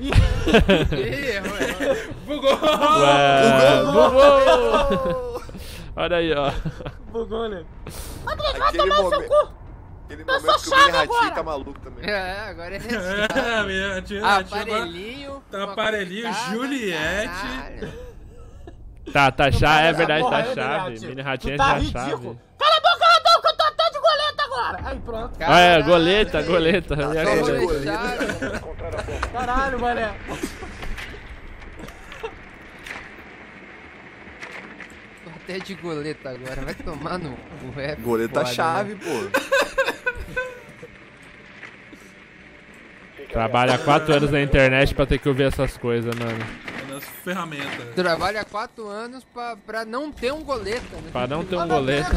Ih, errou, errou. Bugou! Ué, bugou! Olha aí, ó. Bugou, né? Aquele momento, aquele momento que o Mini Ratinho tá maluco também. É, agora é É, minha tia, agora Aparelhinho. Tá aparelhinho, Juliette. Tá, tá chave, é verdade, tá chave. Mini ratinha tá chave. Cala a boca, Radão, que eu tô até de goleta agora. Aí, pronto. Ah, é, goleta, goleta. E a Tá goleta? Caralho, mané. Tô até de goleta agora. Vai tomar no cu. É Goleta foda, chave, né? pô. Trabalha quatro anos na internet pra ter que ouvir essas coisas, mano. Nas ferramentas. Trabalha 4 anos pra, pra não ter um goleta, né? Pra não ter um Ah, goleta.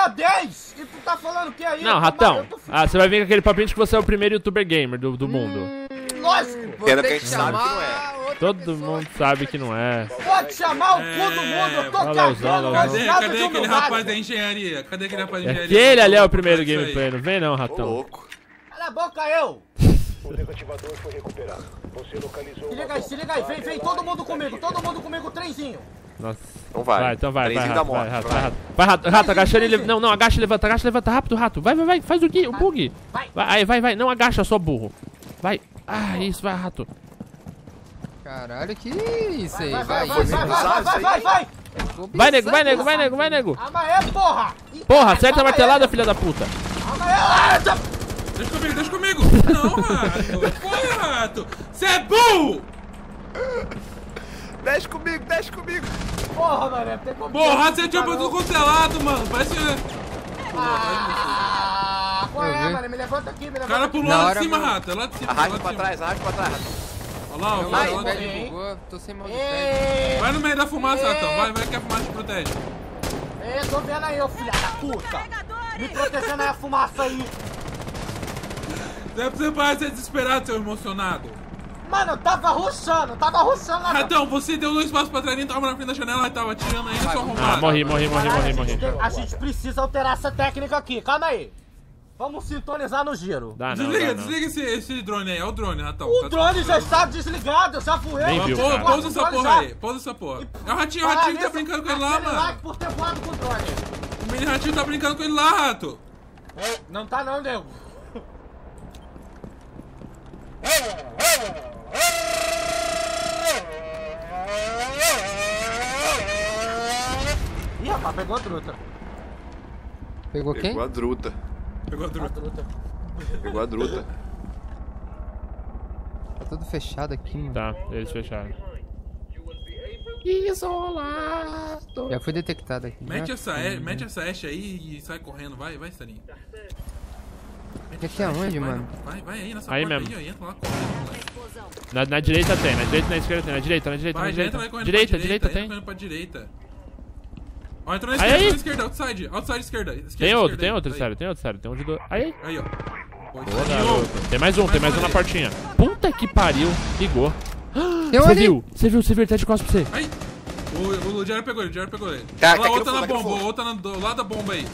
há 10! E tu tá falando o que aí? Não, Eu ratão. tô- Ah, você vai vir com aquele papinho de que você é o primeiro youtuber gamer do, do mundo. Lógico! Que a gente sabe que não é. Todo pessoa. mundo sabe que não é. Pode chamar o cu do mundo, eu tô cagando Cadê, cadê aquele rapaz da engenharia? Cadê aquele rapaz da engenharia? Aquele ali é o primeiro Isso aí. gameplay, não vem não, Ô, ratão. louco. Cala a boca, eu! O desativador foi recuperado. Você localizou Se liga aí, se liga aí, vem, vem todo mundo comigo, todo mundo comigo, trenzinho! Nossa. Então vai. Vai, então vai, vai, rato, da vai, morte, rato, vai. rato. Vai, rato, rato, agacha ele. Não, não, agacha e levanta, agacha e levanta, rápido, rato. Vai, vai, vai, faz o gui, o bug. Vai. Vai, aí, vai, vai, não agacha, só burro. Vai. Ah, isso, vai, rato. Caralho, que isso aí? vai, Vai, vai, vai, foi vai, vai, vai, vai! Vai, nego, vai, nego, vai, nego, vai, nego. Amanhã, porra! Ih, Porra, acerta a martelada, filha da puta. Amanhã! Deixa comigo, deixa comigo! Não, rato! Porra, rato! Você é burro! Desce comigo, desce comigo. Porra, mané, tem como. Porra, você tinha tudo cancelado, mano! Parece. Ah, qual é, mano? Me levanta aqui, me O levanta cara aqui. pulou lá hora, de cima, mano. rato. É lá de cima. Arraste de pra cima. trás, arraste pra trás. Olha lá, vai, mousepad lá. Ei. É. bugou, tô sem mousepad. Tá Ê, Vai no meio da fumaça, ratão. Vai, vai que a fumaça te protege. ê, tô vendo aí, ô filha da puta. Me protegendo aí a fumaça aí. Não é pra você parar de ser desesperado, seu emocionado. Mano, eu tava ruxando, tava ruxando lá. Ratão, você deu dois passos pra trás, nem tava na frente da janela, e tava atirando ainda, seu arrombado. Ah, morri, morri, morri, morri, morri. A gente precisa alterar essa técnica aqui, calma aí. Vamos sintonizar no giro. Dá não, Desliga, dá não. desliga esse, esse drone aí, é o drone, Ratão. O Tá drone já está desligado, eu já fui Nem eu. viu, Pô, cara. Pousa essa porra já- aí, pousa essa porra. É o ratinho, o ratinho tá brincando com ele lá, mano. like por ter voado com o drone. O mini ratinho tá brincando com ele lá, rato. É, Não tá não, nego. Ih, rapaz, pegou a truta. Pegou quem? Pegou a druta. Pegou a A druta. Pegou a druta. Tá tudo fechado aqui, mano. Tá, eles fecharam. Já foi detectado aqui. Mete já. essa, e- mete essa Ashe aí e sai correndo, vai, vai, Starinho. Mete Aqui aonde, vai, mano? Vai, vai aí nessa Aí porta mesmo. aí, entra lá correndo. Na, na direita tem, na direita na esquerda tem. Na direita, na direita, Vai, na já entra, direita. vai correndo Direita, pra direita entra tem. correndo pra direita. Ó, entrou na Aí, esquerda, aí. entrou na esquerda, outside, outside esquerda. esquerda Tem outro, esquerda tem outro, sério, tem outro, sério. Tem um de dois. Aí, Aí, ó. Boa, garoto. Tem mais um, tem mais um na portinha. Puta que pariu. Ligou. Você viu? Você viu? Você viu? Ele tá de costas pra você. Aí! O, o Jerry pegou ele, o Jerry pegou ele. Tá, Olha lá, tá outra na bomba, outra na, do lado da bomba aí.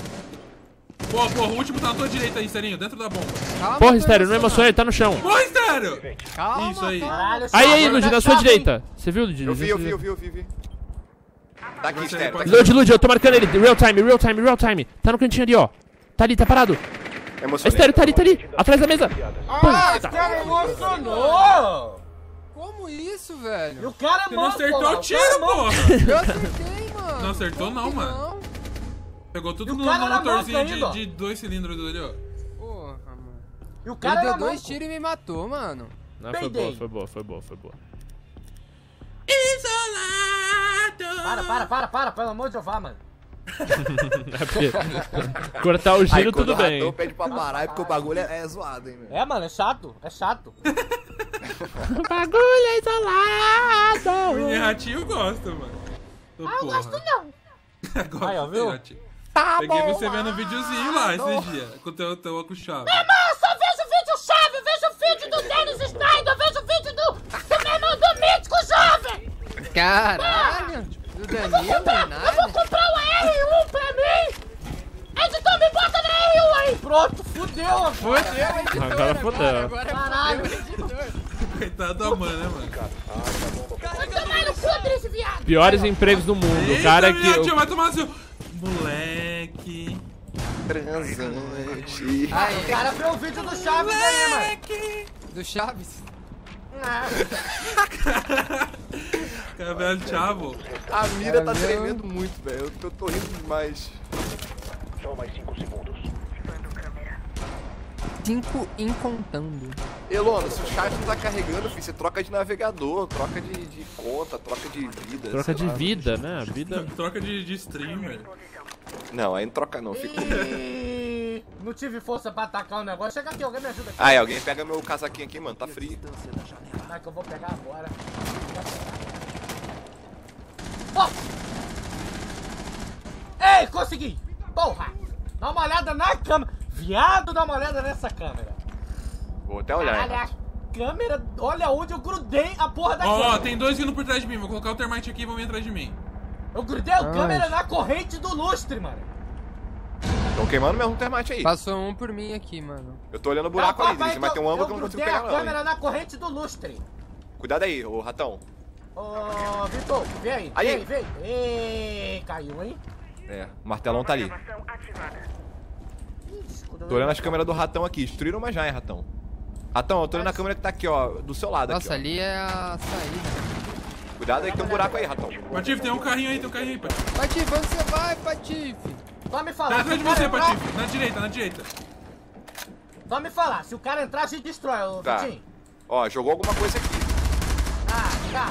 Porra, porra, o último tá na tua direita aí, Serinho, dentro da bomba. Calma, Porra, Estéreo, não emocionado. emocionou, ele tá no chão. Porra, Estéreo! Calma, Isso aí. Caralho, Aí, aí, Lud, na sua direita. Você viu, Lud? Eu vi, eu vi, eu vi, eu vi, eu vi. Tá aqui, Estéreo. Tá pode aqui. Lud, Lud, eu tô marcando ele. Real time, real time, real time. Tá no cantinho ali, ó. Tá ali, tá parado. Emocionei. Estéreo, tá ali, tá ali. Atrás da mesa. Ah, cara emocionou! Como isso, E velho? o cara é Você não acertou o tiro, é porra! Eu acertei, mano. Não acertou Como não, mano. não? Pegou tudo no, motorzinho de, de dois cilindros ali, ó. Porra, mano. E o Ele cara deu dois tiros e me matou, mano. Não, foi boa, foi boa, foi boa, foi boa. Isolado! Para, para, para, para, pelo amor de Jeová, mano. É cortar o Aí, giro, quando tudo o bem. ratão pede pra parar é porque o bagulho é, é zoado, hein, meu. É, mano, é chato, é chato. O bagulho é isolado. Mini ratinho gosta, mano. Tô ah, porra. gosto não. gosto Aí, ó, viu? ratinho. Peguei você vendo um videozinho lá esses dias, com o teu, teu com chave. Eu só vejo vídeo chave, vejo vídeo do Dennis Snyder, vejo vídeo do, do meu irmão do Mítico Jovem. Caralho. Do Danilo, nada. Vou comprar uma R1 pra mim. Editor, me bota na R1 aí. Pronto, fudeu, Fodeu, editor. Agora fodeu. Agora Caralho. fodeu, editor. Coitado da mana, né, mano? Vai tomar no cu, Driz, viado. Piores empregos do mundo. O Eita, cara que. o- vai tomar seu... Moleque. Transante. O Aí, cara viu o vídeo do Chaves aí, mano. Moleque. do Chaves. Ah, Cabelo chavo. A mira tá Cara, meu. tremendo muito, velho. Eu, eu tô rindo demais. Só mais 5 segundos. Cinco incontando. Elona, se o chat não tá carregando, filho, você troca de navegador, troca de, de conta, troca de vida. Troca de lá. vida, né? Vida. Troca de, de streamer. Não, aí não troca não, fica. Ih, Não tive força pra atacar o negócio. Chega aqui, alguém me ajuda aqui. Aí, alguém pega meu casaquinho aqui, mano, tá frio. Vai que eu vou pegar agora. Ó! Ei, consegui! Porra! Dá uma olhada na câmera. Viado, dá uma olhada nessa câmera. Vou até olhar. Caralho, Renato. a câmera. Olha onde eu grudei a porra da Ó, ó, câmera. tem dois vindo por trás de mim. Vou colocar o termite aqui e vão vir atrás de mim. Eu grudei a Ai. câmera na corrente do lustre, mano. Tão queimando mesmo um termite aí. Passou um por mim aqui, mano. Eu tô olhando o buraco ali, Papai, Drizzy, mas eu- tem um ângulo que eu eu não consigo grudei pegar a não. câmera hein. na corrente do lustre. Cuidado aí, ô ratão. Ô, Vitor, vem aí. Aí. Vem, vem. Ê, caiu, hein? É, o martelão tá ali. Tô olhando as câmeras do ratão aqui. Destruíram uma já, hein, ratão. Ratão, eu tô olhando a câmera que tá aqui, ó, do seu lado Nossa, aqui, ali é a saída. Cuidado aí que tem um buraco aí, ratão. Patife, tem um carrinho aí, tem um carrinho aí, Patife. Patife, onde você vai, Patife? Só me Tá falar. atrás de você, entrar- Patife. Na direita, na direita. Só me falar. Se o cara entrar, a gente destrói, ô Tá. Vitinho. Ó, jogou alguma coisa aqui. Ah, tá.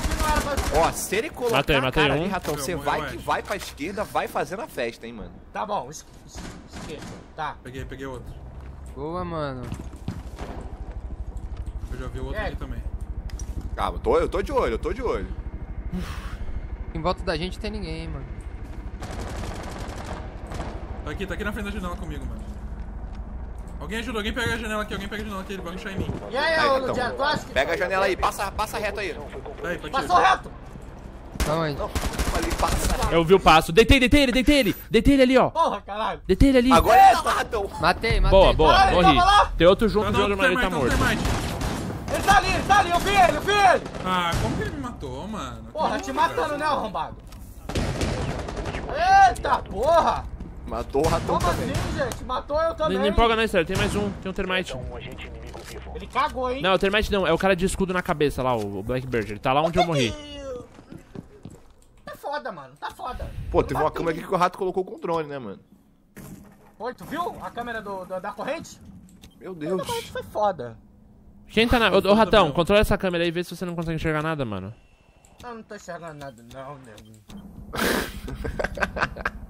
Que pra... Ó, se ele colocar Matei, a matei cara um. ali, ratão, você vai que Ash. vai pra esquerda, vai fazendo a festa, hein, mano. Tá bom, es- es- esquerda. Tá. Peguei, peguei outro. Boa, mano. Eu já vi o outro É. aqui também. Calma, eu tô, eu tô de olho, eu tô de olho. Em volta da gente tem ninguém, mano. Tá aqui, tá aqui na frente da janela comigo, mano. Alguém ajuda, alguém pega a janela aqui, alguém pega a janela aqui, ele vai rushar em mim. E aí, Aí, ô ratão. Ludiano, tu acha que... Pega a janela aí, passa, passa reto aí. Aí. Passou reto. Ali, passa. Eu vi o passo. Deitei, deitei ele, deitei ele. Deitei ele ali, ó. Porra, caralho. Deitei ele ali. Agora ele tá lá, ratão. Matei, matei. Boa, boa, Caralho, morri. Tem outro junto Tá de olho, mas ele tá tá morto. Ele tá ali, ele tá ali. Eu vi ele, eu vi ele. Ah, como que ele me matou, mano? Porra, te matando, né, arrombado? Eita, porra. Matou o ratão Como também. assim, gente? Matou eu Não, também. não empolga não, sério. Tem mais um. Tem um termite. Um agente inimigo vivo. Ele cagou, hein? Não, o termite não. É o cara de escudo na cabeça lá, o Blackbird. Ele tá lá onde eu morri. Tá foda, mano. Tá foda. Pô, teve uma Bateu. câmera aqui que o rato colocou com o drone, né, mano? Foi, tu viu a câmera do, do- da corrente? Meu A Deus. corrente foi foda. Quem tá na. Ô, ô Ratão, meu. controla essa câmera aí e vê se você não consegue enxergar nada, mano. Eu não tô enxergando nada, não, nego.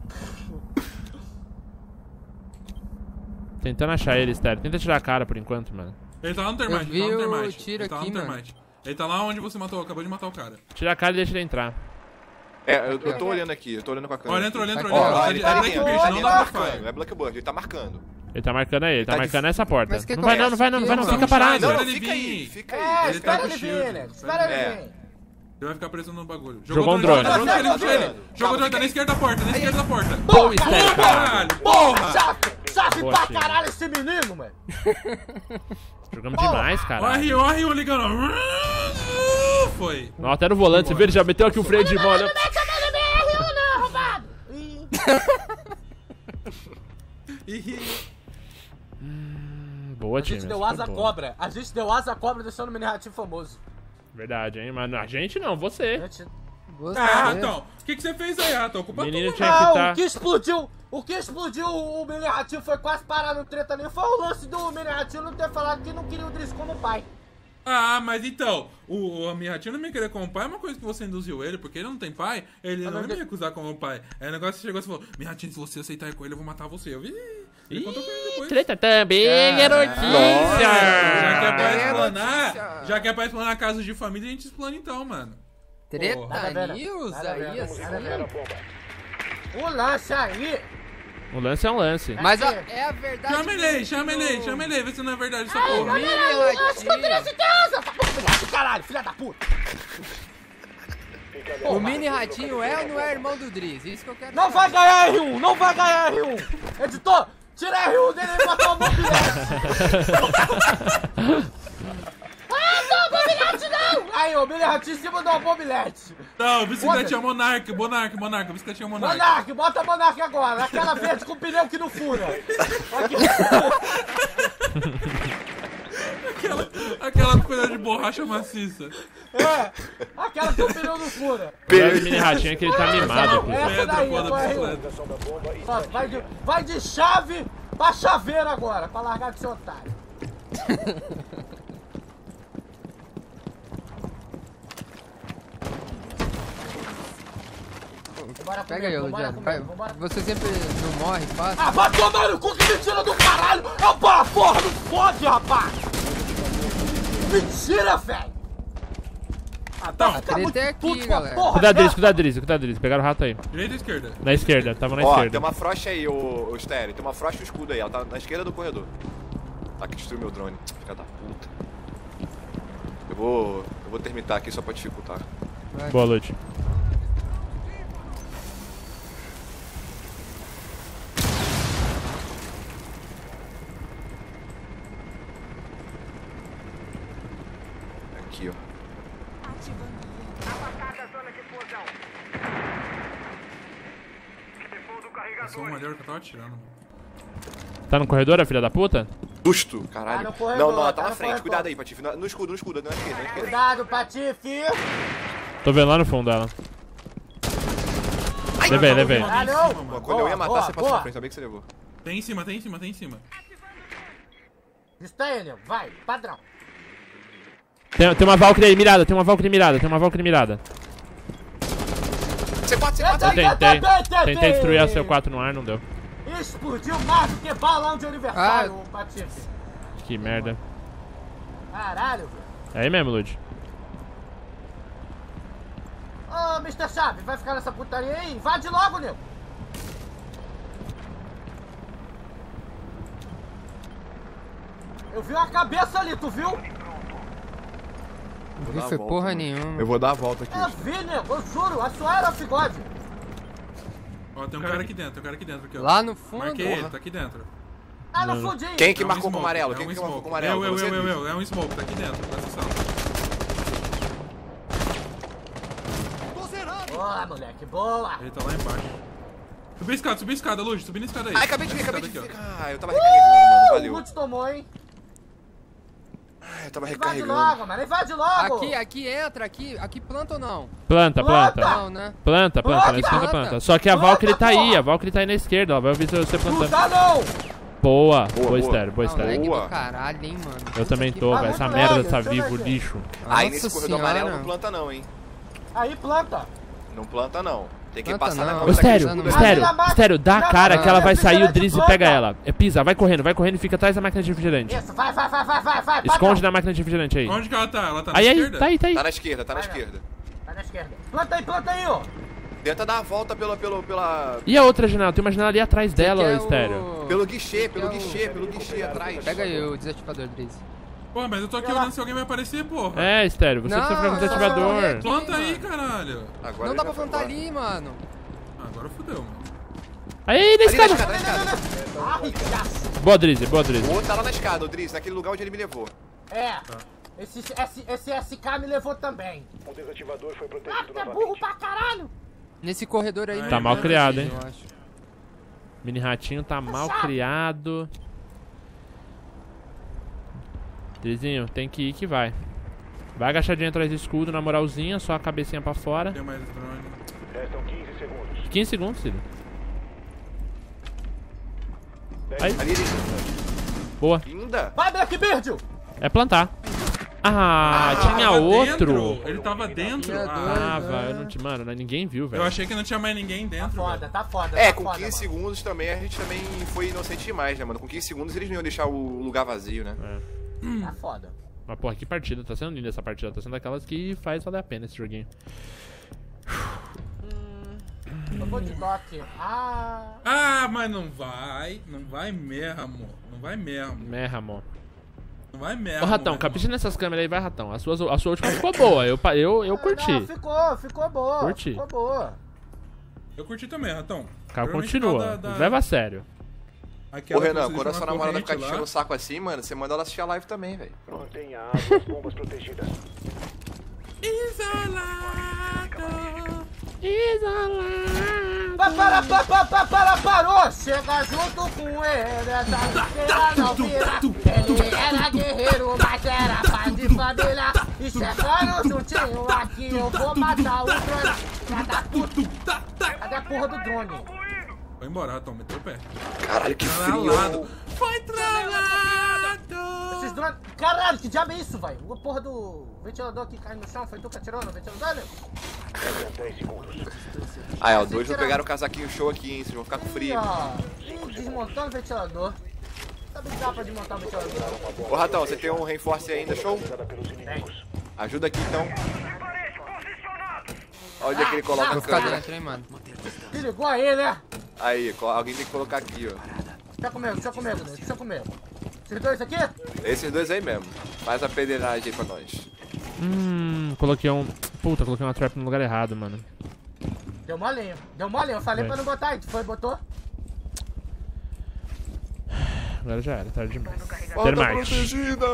Tentando achar ele, Estéreo. Tenta tirar a cara por enquanto, mano. Ele tá lá no termite, vi ele tá no termite. tiro ele tá lá aqui, no mano. termite. Ele tá lá onde você matou, acabou de matar o cara. Tira a cara e deixa ele entrar. É, eu, eu tô olhando aqui, eu tô olhando com a câmera. Olha, entrou, ele entrou, Ó, ele Ele ele tá tá não ele tá ali dá marcando, pra não é Blackbird, ele tá marcando. Ele tá marcando aí, ele tá, Tá marcando de- nessa porta. Não vai não, não vai não, não vai não, fica parado. Não, não, ele fica vir. aí, fica aí. É, Ele espera tá ele com shield. Espera ele É. vir. Ele vai ficar preso no bagulho. Jogou um Jogou o drone. Tá drone, Tá ele, ele. Jogou o Calma, drone, tá na aí. esquerda da porta, na esquerda da porta. Boa, Estéreo, cara. Caralho, porra! Chave! Chave Boa, pra caralho esse menino, mano! Jogamos demais, a cara. Rio, ó a Rio ligando. Foi. Não, até no volante, você viu? Ele já meteu aqui o freio de mão. olha. Não mete a mão no meu R1 não, arrombado. Ih, Ih, Boa, A time. gente deu asa boa. cobra. A gente deu asa cobra deixando o mini ratinho famoso. Verdade, hein? Mas a gente não, A você. gente... Você. Ah, Ratão, o que, que você fez aí, Ratão? Culpa Menino tua. tinha que Não, tá. o que explodiu... O que explodiu o mini ratinho foi quase parar no treta ali. Foi o lance do mini ratinho não ter falado que não queria o Driz como pai. Ah, mas então, o, o Miratinho não me querer como pai é uma coisa que você induziu ele, porque ele não tem pai, ele não ia me recusar como pai. Aí o negócio chegou e falou, Miratinho, se você aceitar ir com ele, eu vou matar você. Eu vi. Ele contou pra ele depois. Treta também, é Já notícia. que é pra É explanar, já que é pra explanar casos de família, a gente explana então, mano. Treta a ver, News nada a aí, a assim. A. O lance aí... O lance é um lance. Mas ó, é a verdade. Chama ele aí, chama ele aí, chama ele aí, vê se não é verdade essa porra. Mini Acho que eu Deus. Filha do caralho, filha da puta! O mini ratinho é ou não é irmão do Driz? Isso que eu quero Não vai ganhar R1, não vai ganhar R1! Editor, tira R1 dele e matar o mobilete! Ah, Aí, o Billy Ratinho em cima do mobilete. Não, bicicletinha Monark, Monark, Monark, bicicletinha Monark. Monark, bota a Monark agora. Aquela verde com pneu que não fura. Aquela, aquela coisa de borracha maciça. É, aquela que o pneu não fura. Do mini ratinho que ele tá mimado aqui. Essa Pedra, daí, bomba e Ó, vai, de, vai de chave pra chaveiro agora, pra largar de ser otário. Vambora Pega aí, comigo, comigo, vambora. Você sempre não morre fácil. Ah, vai tomar no cu que mentira do caralho! É pra porra, não fode, rapaz! Mentira, velho! Ah, tá. A treta é aqui, galera. porra Cuidado, Drizzy, cuidado, Drizzy, cuidado, Drizzy. Pegaram o rato aí. Direita ou esquerda? Na esquerda, tava na Ó, esquerda. tem uma frocha aí, ô, ô. Tem uma frocha e um escudo aí. Ela tá na esquerda do corredor. Tá que destruiu meu drone. Filha da puta. Eu vou. Eu vou terminar aqui só pra dificultar. Boa noite. Aqui, ó. Eu sou o atirando. Tá no corredor, a filha da puta? Susto, caralho. Tá no corredor, não, não, ela tá, tá na frente. corredor. Cuidado aí, Patife. No, escudo, no escudo, na esquerda, na esquerda. Cuidado, Patife! Tô vendo lá no fundo dela. Levei, levei. Caralho! Pô, quando eu ia matar, boa, você passou boa. na frente. Sabia que você levou. Tem em cima, tem em cima, tem em cima. Está nego. Vai, padrão. Tem, tem uma Valkyrie aí mirada, tem uma Valkyrie mirada, tem uma Valkyrie mirada. Você bate, você Eita, bate. Eu tentei. Tentei destruir a C4 no ar, não deu. Explodiu mais do que balão de aniversário, Ah. Patife. Que merda. Caralho, velho. É aí mesmo, Lud. Ô, Mr. Chave, vai ficar nessa putaria aí? Invade logo, nego. Eu vi uma cabeça ali, tu viu? Não vi foi porra nenhuma. Eu vou dar a volta aqui. Eu vi, nego, eu juro. A sua era bigode. Ó, tem um cara aqui dentro, tem um cara aqui dentro. Aqui, ó. Lá no fundo. Marquei ele, tá aqui dentro. Ah, no fundinho. Quem que É um marcou com o smoke, amarelo? é Quem um que marcou com o amarelo? Eu, eu, eu, eu, eu. É um smoke, tá aqui dentro, presta atenção. Boa, moleque, boa. Ele tá lá embaixo. Subi a escada, subi a escada, Luz, subi na escada aí. Ai, acabei de ver, acabei de ver. Ah, eu tava recarregando, mano. O Valeu. Lutz tomou, hein? Eu tava Invade recarregando. logo, mano. Invade logo. Aqui, aqui entra, aqui. Aqui planta ou não? Planta, Planta! planta. Não, né? Planta, planta, na Planta! esquerda planta. Só que a Planta, Valkyrie tá aí, a Valkyrie tá aí na esquerda, ela vai ouvir você Não plantando. tá, não. Boa, boa, boa. estéreo, boa Não, estéreo. Boa. caralho, hein, mano. Eu também tô, velho. Essa merda tá vivo, lixo. Aí nesse corredor amarelo não planta não, hein? Aí, planta. Não planta não. Tem que Planta passar não. na estéreo, Ali na estéreo, dá a cara na que ela vai sair, o Drizzy pega ela. É, pisa, vai correndo, vai correndo e fica atrás da máquina de refrigerante. Isso, vai, vai, vai, vai, vai, vai. Esconde na máquina de refrigerante aí. Onde que ela tá? Ela tá na Aí, aí, esquerda? tá aí, tá aí. Tá na esquerda, tá na Vai, não. esquerda. Tá na esquerda. Planta aí, planta aí, ó. Tenta dar a volta pela, pela, pela, E a outra janela? Tem uma janela ali atrás dela, ô é pelo guichê, pelo é o- guichê, pelo guichê atrás. Pega aí o desativador, Drizzy. Pô, mas eu tô aqui olhando se alguém vai aparecer, porra. É, estéreo, você Não, precisa ficar com o desativador. Planta aí, mano. caralho. Agora Não dá pra plantar ali, mano. Ah, agora fodeu, mano. Aí, na escada. escada, na escada. Ah, ricaço. Boa, Drizzy, boa, Drizzy. O outro tá lá na escada, o Driz, naquele lugar onde ele me levou. É. Esse, esse, esse SK me levou também. O desativador foi Ah, protegido tu é burro pra caralho. Nesse corredor aí. Tá não mal tem criado, hein? eu acho. Mini ratinho tá mal criado. Drizinho, tem que ir que vai. Vai agachadinho atrás do escudo, na moralzinha, só a cabecinha pra fora. Tem mais drone. Restam 15 segundos. 15 segundos, filho. Dez Aí. Ali ele. Boa. Ainda? Vai, Blackbeard. É plantar. Ah, tinha Tava outro. dentro. Ele tava dentro. Tinha Ah, Ah, eu não te. Mano, ninguém viu, eu velho. achei que não tinha mais ninguém Tá dentro. foda, velho. tá foda. É, tá com foda, 15 mano. segundos também a gente também foi inocente demais, né, mano? Com 15 segundos eles não iam deixar o lugar vazio, né? Tá foda. Mas, porra, que partida. Tá sendo linda essa partida. Tá sendo daquelas que faz valer a pena esse joguinho. Eu vou de dock. Ah. Ah, mas não vai. Não vai mesmo. Não vai mesmo. Merra, amor. Não vai mesmo. Ô, Ratão, capricha nessas câmeras aí, vai, Ratão. A sua, a sua última ficou boa. Eu, pa- eu, eu curti. Não, ficou, ficou boa. Curti. Ficou boa. Eu curti também, Ratão. Cara, Provavelmente continua. da- da- Leva a sério. Aquela Ô, Renan, quando a sua namorada ficar te o saco assim, mano, você manda ela assistir a live também, velho. Mantenha a água, as bombas protegidas. Isolado! Isolado! Para, para, parou! Chega junto com ele, essa não vira. Ele era guerreiro, mas era pai de família. E chegando juntinho aqui, eu vou matar o drone. Cadê a porra do drone? Vai embora, Ratão, meteu o pé. Caralho, que frio. Tralado. Foi tralado. Esses drones. Caralho, que diabo é isso, velho? A porra do ventilador que cai no chão, foi tu que atirou no ventilador, né? Ah, é, os dois não pegaram o casaquinho show aqui, hein? Vocês vão ficar com frio. Desmontando o ventilador. Sabe que dá pra desmontar o ventilador? Ô, Ratão, você tem um reinforce ainda, show? Tem. Ajuda aqui, então. Olha onde é que ele coloca Ah, a Vou ficar câmera. dentro, hein, mano. Se ligou aí, né? Aí, alguém tem que colocar aqui, ó. Deixa comigo, deixa comigo, né? Deixa comigo. Esses dois aqui? Esses dois aí mesmo. Faz a pedernagem aí pra nós. Hum, coloquei um. Puta, coloquei uma trap no lugar errado, mano. Deu molinho. Deu molinho. Eu falei É. pra não botar aí. Tu foi botou? Agora já era, tarde demais. Termite. protegida!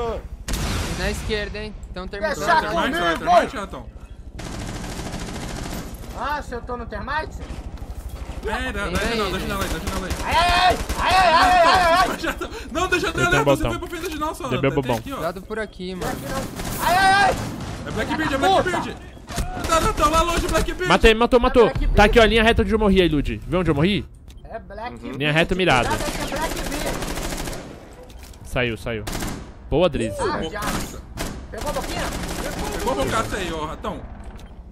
Na esquerda, hein? Então terminou. Deixa comigo! Ah, se eu tô no termite? É, dá, dá janela, dá janela aí, dá janela aí. Ai, ai, ai, ai, ai, ai, ai. Não, deixa a tem um janela, você foi pra frente da janela só. Debeu Tem bobão. aqui. Cuidado por aqui, mano. Ai, ai, ai. É Blackbeard, é Blackbeard. Tá, Ratão, lá longe, Blackbeard. Matei, matou, matou. Tá aqui, ó, linha reta onde eu morri aí, Lud. Vê onde eu morri? É Black Linha reta mirada. É. Saiu, saiu. Boa, Drizzy. Ah. Pegou a boquinha? Pegou a bocaça aí, ó, Ratão.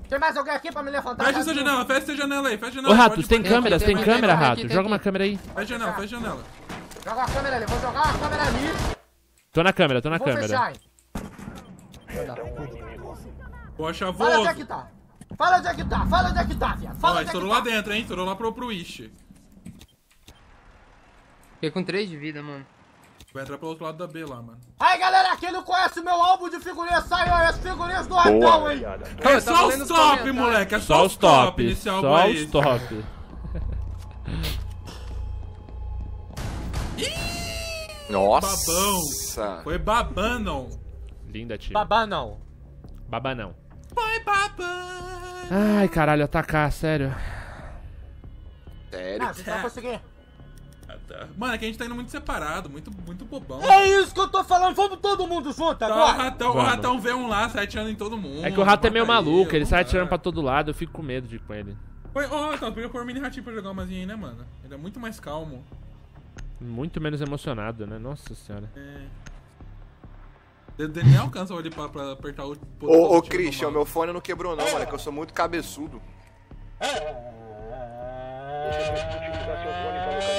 Tem mais alguém aqui pra me levantar? Fecha essa janela, fecha essa janela aí, fecha a Ô, janela. Ratos, pode- tem câmeras, aqui, tem tem câmera, aqui, tem Rato. aqui, Joga uma câmera aí. Fecha a janela, fecha a janela. Joga a câmera ali. Vou jogar a câmera ali. Tô na câmera, tô na Vou câmera. fechar, hein. Boa, Fala onde é que tá. Fala onde é que tá. Fala onde é que tá, viado. Fala Ó, onde é que estourou tá. lá dentro, hein? Estourou lá pro, pro Ish. Fiquei com 3 de vida, mano. Vai entrar pelo outro lado da B lá, mano. Aí, galera, quem não conhece o meu álbum de figurinhas, saiu as figurinhas do Ratão, hein. É tá só os top, moleque. É Só os top, nesse álbum só aí. os top. Nossa! Foi babando. Linda, tia. Babá não. Baba não. Foi babando. Ai, caralho, atacar, sério. Sério? Ah, você vai conseguir. Mano, é que a gente tá indo muito separado, muito, muito bobão. É isso que eu tô falando. Vamos todo mundo junto Tá, o agora. ratão, o ratão vê um lá, sai atirando em todo mundo. É que o rato é meio maluco, ele sai atirando pra todo lado, eu fico com medo de ir com ele. Foi, ó, Ratão, podia pôr o mini ratinho pra jogar umas aí, né, mano? Ele é muito mais calmo. Muito menos emocionado, né? Nossa senhora. Ele ele nem alcança ali pra, pra apertar o Ô, ô Christian, meu fone não quebrou não, mano. É que eu sou muito cabeçudo. Você precisa utilizar seu drone para localizar.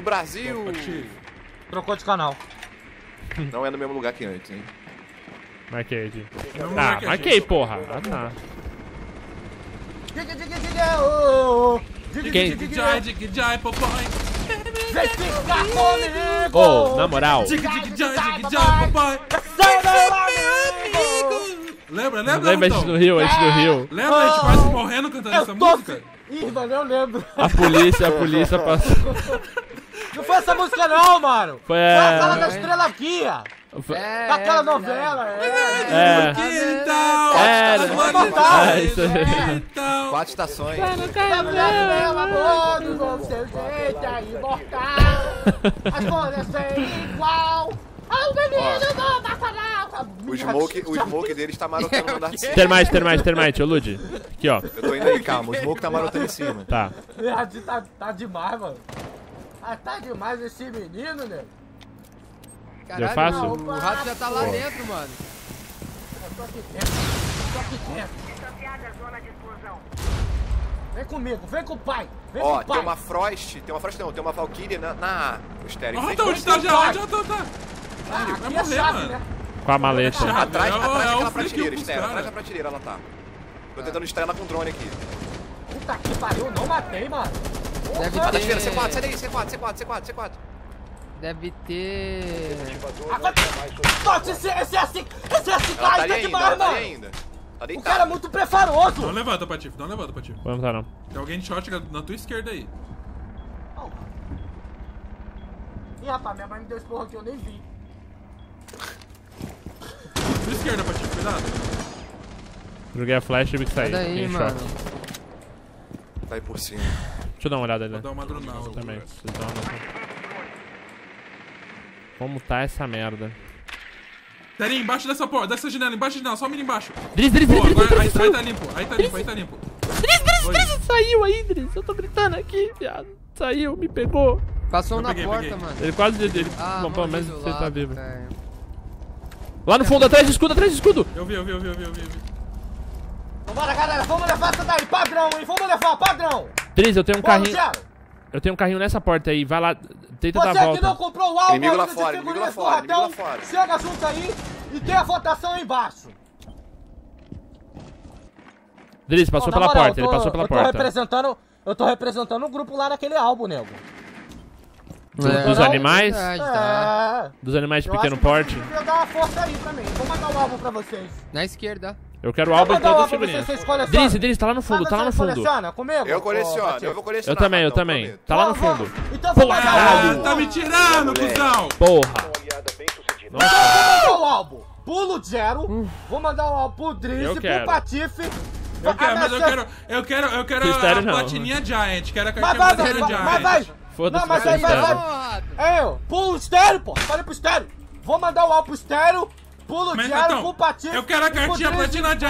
Do Brasil! Trocou de canal. Não é no mesmo lugar que antes, hein? Marquei aqui. Lugar Ah, marquei, porra. Ah, tá. Quem? Ô, na moral. Lembra, lembra, Lembra a gente no Rio, a gente no Rio. Lembra a gente quase morrendo cantando essa Eu música? Ih, mano, eu lembro. A polícia, a polícia passou. Não foi essa música não, mano. Foi, Foi aquela da é. Estrela Guia. Foi- É, Daquela é novela, é. É. Quintal. É, É, isso aí. Quintal. Quatro estações. Do seu jeito é imortal. As folhas têm igual. Ao menino do bacanal. O smoke, o smoke deles tá marotando no andar de cima. Termite, termite, termite, ô Lud. Aqui, ó. Eu tô indo aí, calma. O smoke tá marotando em cima. Tá. Tá, tá demais, mano. Ah, tá demais esse menino, né? Caralho, fácil? não, o rato já tá lá Pô. dentro, mano. Eu tô aqui dentro. Eu tô aqui dentro. Vem comigo, vem com o pai. Vem Ó, com o pai. tem uma Frost. Tem uma Frost não, tem uma Valkyrie na, na estéreo. Ratão, ao onde tá já? Onde já tá? tá? Ah, Vai aqui é morrer, chave, mano. né? Com a maleta. Atrás, É atrás é daquela free prateleira, Estéreo. Atrás da prateleira ela tá. Tô tentando distrair ela com o drone aqui. Puta que pariu, não matei, mano. Deve Ah, tá ter... tirando. C4, sai daí, C4, C4, C4, C4. Deve ter... Agora... Nossa, esse, esse é assim, esse é assim, tá cara, tá tá ainda. Tá O cara é muito Não prefaroso. levanta, Patife, não levanta, Patife. Vamos lá, não. Tem alguém de shotgun na tua esquerda aí. Ih, rapaz, minha mãe me deu esse porra aqui, eu nem vi. Tua esquerda, Patife, cuidado. Joguei a flash e vi que Sai daí, Fiquei em mano. Tá aí por cima. Deixa eu dar uma olhada ali. Vou dar uma grunal. Também. Vocês dão uma noção. Como tá essa merda? Terinho, embaixo dessa porta, dessa janela, embaixo da janela, só mira embaixo. Driz, Driz, Driz, Driz, aí, tá limpo, aí tá limpo, aí tá limpo. Driz, Driz, Driz, saiu aí, Driz. Eu tô gritando aqui, viado. Saiu, me pegou. Passou um Eu na peguei, porta, peguei. mano. Ele quase. Ele, Ah, bom, pelo menos do você tá vivo. velho. Lá no fundo, atrás de escudo, atrás de escudo. Eu vi, eu vi, eu vi, eu vi, eu vi. eu vi. Vambora, galera, vamos levar essa daí, padrão, hein? Vamos levar, padrão! Driz, eu tenho um carrinho. Eu tenho um carrinho nessa porta aí. Vai lá, tenta dar a Você que volta. não comprou o álbum Inimigo lá ainda de fora, inimigo lá figurinhas do fora, inimigo lá ratão, fora. chega junto aí e tem a votação aí embaixo. Driz, passou Ó, na pela moral, porta, eu tô- ele passou pela eu tô porta. representando, eu tô representando o grupo lá naquele álbum, nego. Do- É. dos Não, animais? Verdade, tá. É, Dos animais de eu pequeno acho que porte? vocês deviam dar uma força aí pra mim. Vou mandar o álbum pra vocês. Na esquerda. Eu quero o álbum e o todas as figurinhas. vocês colecionam. Driz, Driz, tá lá no fundo, Mas tá lá no fundo. coleciona comigo? Eu coleciono, eu vou colecionar. Eu também, eu também. prometo. Tá lá no fundo. Então vou mandar o Ah, álbum. tá me tirando, cuzão! Porra. Então vou mandar o álbum pro Zero, vou mandar o álbum pro Driz, Eu pro quero. Patife. Eu quero, mas eu quero, eu quero, eu quero Mistério a não. platininha Giant, quero a Mas vai, vai, vai, Giant. vai, vai. Foda-se, mas vai aí vai, ser vai. É, eu, pro estéreo, pô. Falei pro estéreo. Vou mandar o álbum pro estéreo, pro Mas então, Patife. eu quero a cartinha platina Giant.